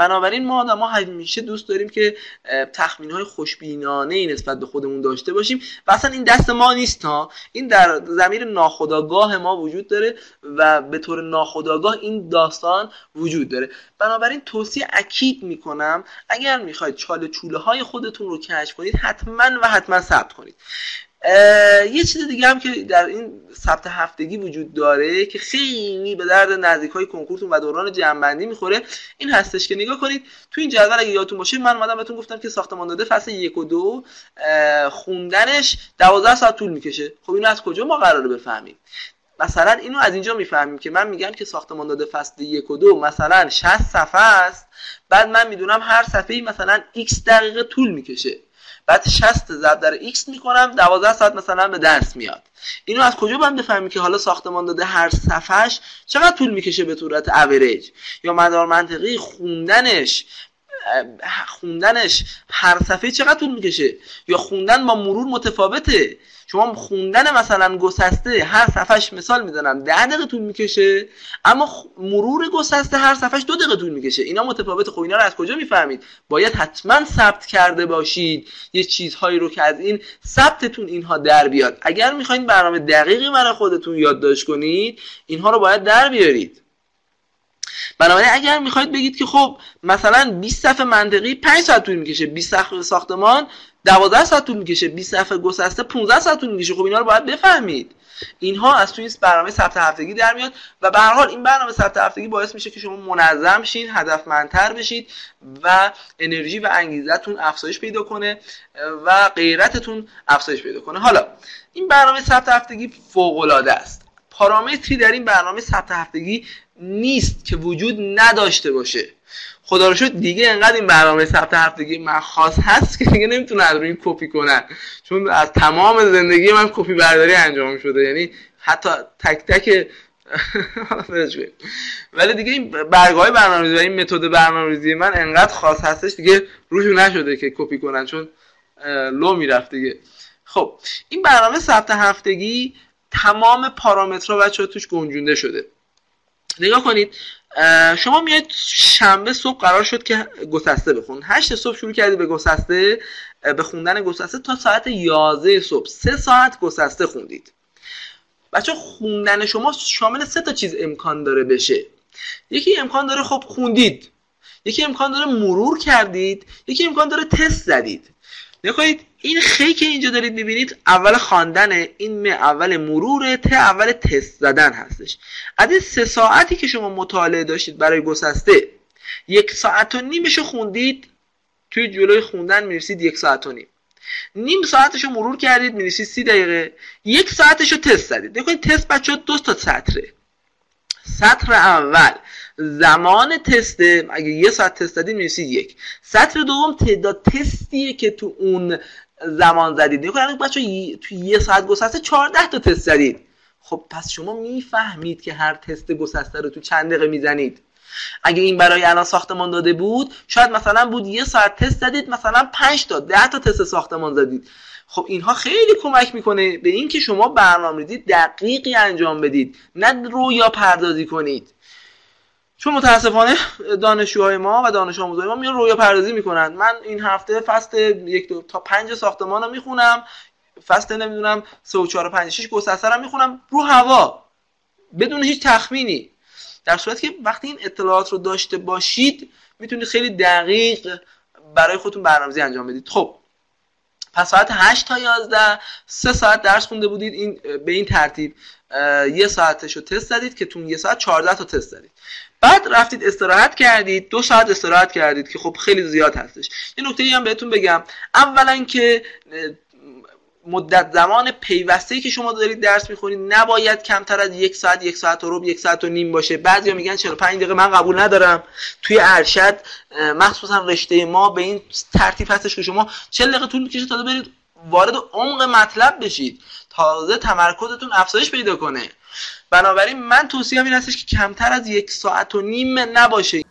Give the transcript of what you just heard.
بنابراین ما ما همیشه دوست داریم که تخمین های خوشبینانه ای نسبت به خودمون داشته باشیم و اصلا این دست ما نیست ها. این در زمیر ناخودآگاه ما وجود داره و به طور ناخودآگاه این داستان وجود داره. بنابراین توصیه اکید می‌کنم اگر می‌خواید چاله چوله های خودتون رو کشف کنید حتما و حتما ثبت کنید. یه چیز دیگه هم که در این ثبت هفتگی وجود داره که خیلی به درد نزدیک های کنکورتون و دوران جنبندی می‌خوره این هستش که نگاه کنید تو این جدول اگه یادتون باشه من اومدم بهتون گفتم که ساختمان داده فصل یک و دو خوندنش 12 ساعت طول می‌کشه. خب اینو از کجا ما قراره بفهمیم؟ مثلا اینو از اینجا می‌فهمیم که من میگم که ساختمان داده فصل یک و دو مثلا 60 صفحه است بعد من می‌دونم هر صفحه مثلا x دقیقه طول می‌کشه. بعد 60 ضرب در x می‌کنم 12 ساعت مثلا به درس میاد. اینو از کجا باید بفهمیم که حالا ساختمان داده هر صفحش چقدر طول می‌کشه به صورت اوریج یا مدار منطقی خوندنش خوندنش هر صفحه چقدر طول می‌کشه؟ یا خوندن با مرور متفاوته. شما خوندن مثلا گسسته هر صفحش مثال می‌زنم ده دقیقه طول می‌کشه اما مرور گسسته هر صفحش دو دقیقه طول می‌کشه. اینا متفاوت خب اینا رو از کجا می‌فهمید؟ باید حتما ثبت کرده باشید. یه چیزهایی رو که از این ثبتتون اینها در بیاد. اگر می‌خواین برنامه دقیقی برای خودتون یادداشت کنید اینها رو باید در بیارید. بنابراین اگر می‌خواید بگید که خب مثلا 20 صفحه منطقی 5 ساعت طول می‌کشه 20 صفحه ساختمان 12 ساعت طول می‌کشه 20 صفحه گسسته 15 ساعت طول می‌کشه خب اینا رو باید بفهمید. اینها از توی برنامه ثبت هفتگی در میاد و به هر حال این برنامه ثبت هفتگی باعث میشه که شما منظم شین هدفمندتر بشید و انرژی و انگیزتون افزایش پیدا کنه و غیرتتون افزایش پیدا کنه. حالا این برنامه ثبت هفتگی فوق العاده است. پارامتری در این برنامه ثبت هفتگی نیست که وجود نداشته باشه. خدا رو شد دیگه انقدر این برنامه ثبت هفتگی من خاص هست که دیگه نمی‌تونه از روی کپی کنن. چون از تمام زندگی من کپی برداری انجام شده. یعنی حتی تک تک ولی دیگه این برگه های برنامه‌ریزی و این متد برنامه‌ریزی من انقدر خاص هستش دیگه روشون نشده که کپی کنن. چون لو می‌رفت دیگه. خب این برنامه ثبت هفتگی تمام پارامترها بچه توش گنجونده شده. نگاه کنید شما میاد شنبه صبح قرار شد که گسسته بخون. هشت صبح شروع کردی به گسسته به خوندن گسسته تا ساعت 11 صبح. سه ساعت گسسته خوندید. بچه خوندن شما شامل سه تا چیز امکان داره بشه. یکی امکان داره خب خوندید. یکی امکان داره مرور کردید. یکی امکان داره تست زدید. نکنید این خی که اینجا دارید می‌بینید اول خواندن این اول مروره ته اول تست زدن هستش. از این سه ساعتی که شما مطالعه داشتید برای گسسته یک ساعت و نیمشو خوندید توی جلوی خوندن می‌رسید یک ساعت و نیم. نیم ساعتشو مرور کردید می‌رسید سی دقیقه. یک ساعتشو تست زدید. نکنید تست بچه دو تا سطره. سطر اول. زمان تست اگه یه ساعت تست دادید می‌رسید یک. سطر دوم تعداد تستیه که تو اون زمان زدید. نکنید بچه تو یه ساعت گسسته 14 تا تست زدید. خب پس شما می‌فهمید که هر تست گسسته رو تو چند دقیقه می‌زنید. اگه این برای الان ساختمان داده بود شاید مثلا بود یه ساعت تست زدید مثلا 5 تا 10 تا تست ساختمان زدید. خب اینها خیلی کمک می‌کنه به اینکه شما برنامه‌ریزی دقیقی انجام بدید نه رویا پردازی کنید. چون متاسفانه دانشجوهای ما و دانش آموزهای ما میان رویا پردازی می‌کنن. من این هفته فصل یک دو تا پنج ساختمان رو می‌خونم فصل نمی‌دونم سه و چهار و پنج شیش گسسته رو می‌خونم رو هوا. بدون هیچ تخمینی. در صورتی که وقتی این اطلاعات رو داشته باشید می‌تونید خیلی دقیق برای خودتون برنامه‌ریزی انجام بدید. خب پس ساعت 8 تا 11 سه ساعت درس خونده بودید این به این ترتیب یه ساعتش رو تست زدید که تون یه ساعت 14 تا تست زدید. بعد رفتید استراحت کردید دو ساعت استراحت کردید که خب خیلی زیاد هستش. یه نکته هم بهتون بگم. اولا که مدت زمان پیوسته که شما دارید درس می‌خونید نباید کمتر از یک ساعت یک ساعت و ربع یک ساعت و نیم باشه. بعضیا میگن 45 دقیقه من قبول ندارم. توی ارشد مخصوصا رشته ما به این ترتیب هستش که شما 40 دقیقه طول می‌کشه تا برید وارد عمق مطلب بشید. تازه تمرکزتون افزایش پیدا کنه. بنابراین من توصیه این هستش که کمتر از یک ساعت و نیم نباشه.